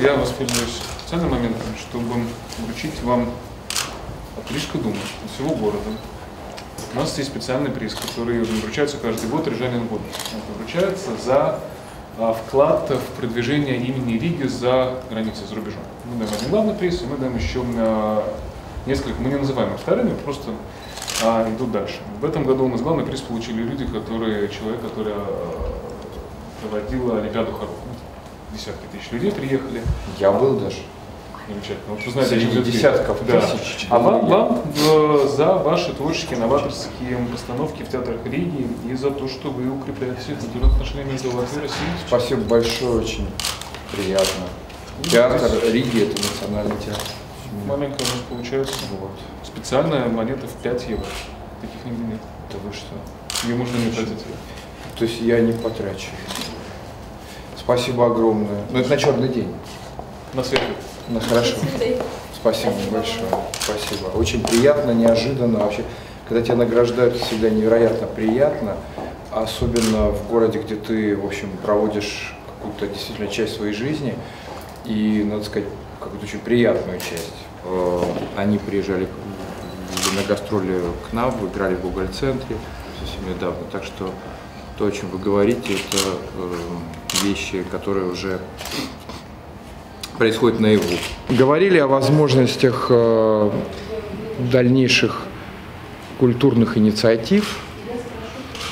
Я воспользуюсь специальным моментом, чтобы вручить вам от Рижска Дума, всего города. У нас есть специальный приз, который вручается каждый год Рижанин год. Это вручается за а, вклад в продвижение имени Риги за границей, за рубежом. Мы даем один главный приз, и мы даем еще а, несколько, мы не называем их вторыми, просто а, идут дальше. В этом году у нас главный приз получили люди, которые, человек, который проводил Олимпиаду Хару. Десятки тысяч людей приехали. Я был даже. Замечательно. Вот вы знаете, Среди речь. десятков Да. тысяч А вам, людей. вам э, за ваши творческие, новаторские постановки в театрах Риги и за то, что вы укрепляете культурные отношения между Латвией и Россией. Спасибо большое, очень приятно. Театр Риги – это национальный театр. Маленькая у нас получается. Вот. Специальная монета в 5 евро. Таких нигде нет. Это вы что? Ее можно не тратить. То есть я не потрачу. Спасибо огромное. Ну, это на черный день. На свете. Ну, хорошо. Спасибо большое. Спасибо. Очень приятно, неожиданно. Вообще, когда тебя награждают, это всегда невероятно приятно. Особенно в городе, где ты, в общем, проводишь какую-то действительно часть своей жизни. И, надо сказать, какую-то очень приятную часть. Э, Они приезжали на гастроли к нам, вы играли в Google-центре совсем недавно. Так что то, о чем вы говорите, это э, вещи, которые уже происходит наяву. Говорили о возможностях э, дальнейших культурных инициатив.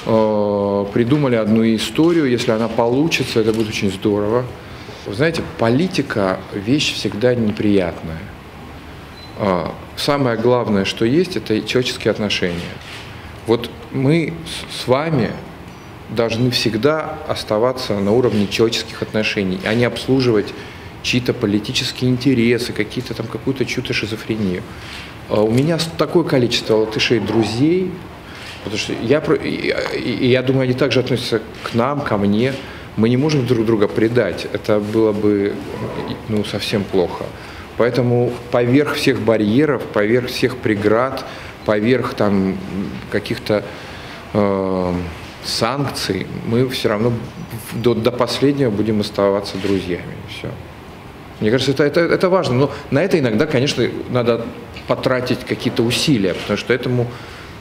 Э, придумали одну историю. Если она получится, это будет очень здорово. Вы знаете, политика – вещь всегда неприятная. Э, самое главное, что есть, это человеческие отношения. Вот мы с вами должны всегда оставаться на уровне человеческих отношений, а не обслуживать чьи-то политические интересы, какие-то там какую-то чью-то шизофрению. А У меня такое количество латышей друзей, потому что я, и я думаю, они также относятся к нам, ко мне. Мы не можем друг друга предать. Это было бы ну, совсем плохо. Поэтому поверх всех барьеров, поверх всех преград, поверх там каких-то э, санкций, мы все равно до, до последнего будем оставаться друзьями. Все. Мне кажется, это, это, это важно. Но на это иногда, конечно, надо потратить какие-то усилия, потому что этому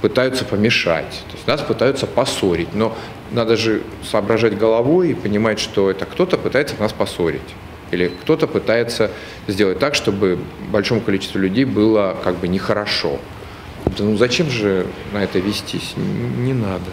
пытаются помешать. То есть нас пытаются поссорить. Но надо же соображать головой и понимать, что это кто-то пытается нас поссорить. Или кто-то пытается сделать так, чтобы большому количеству людей было как бы нехорошо. Да ну зачем же на это вестись? Не надо.